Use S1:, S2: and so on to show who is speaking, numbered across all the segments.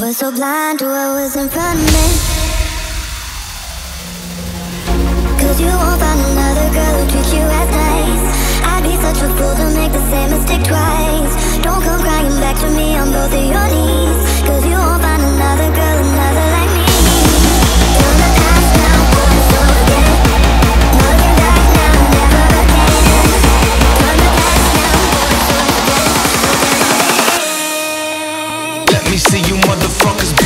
S1: Was so blind to what was in front of me. Cause you won't find another girl who treats you as nice. I'd be such a fool to make the same mistake twice.
S2: Motherfuckers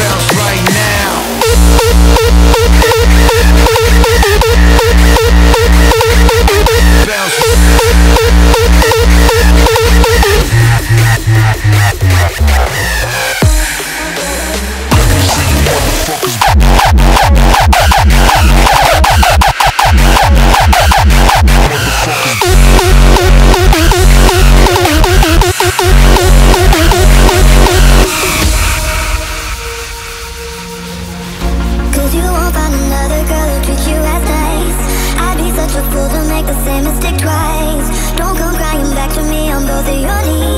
S1: the twice. Don't come crying back to me on both of your knees.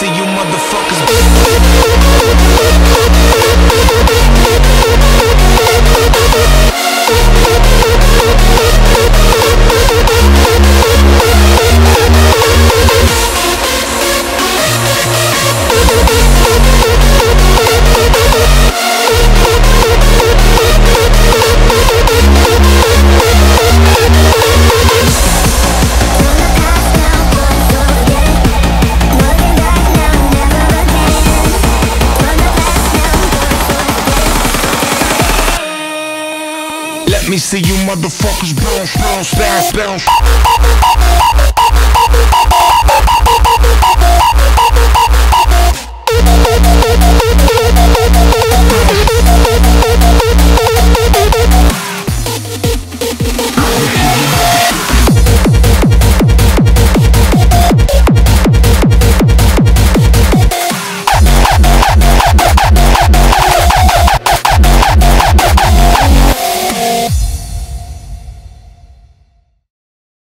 S2: See you motherfuckers. Let me see you motherfuckers bounce, bounce, bounce, bounce.